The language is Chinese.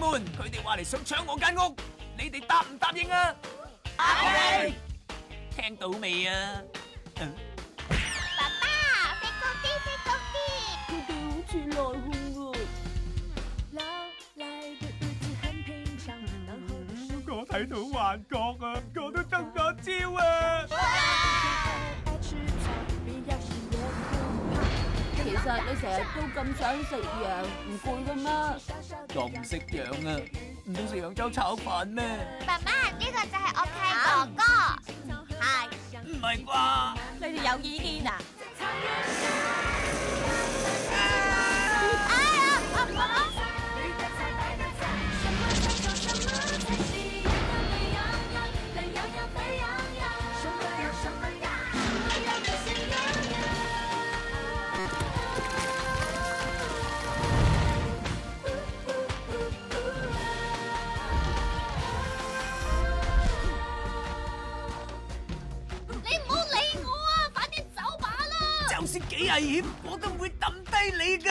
佢哋话嚟想抢我间屋，你哋答唔答应啊？听到未啊？我睇到幻觉啊！我都得咗焦。你成日都咁想食羊，唔攰噶咩？仲唔食羊啊？唔通食扬州炒饭咩？爸爸呢个就系 OK，哥哥系，唔系啩？你哋有意见啊？就算几危险，我都唔会抌低你噶。